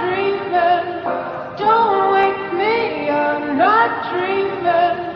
dreaming. Don't wake me, I'm not dreaming.